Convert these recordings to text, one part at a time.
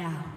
down.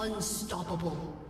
Unstoppable.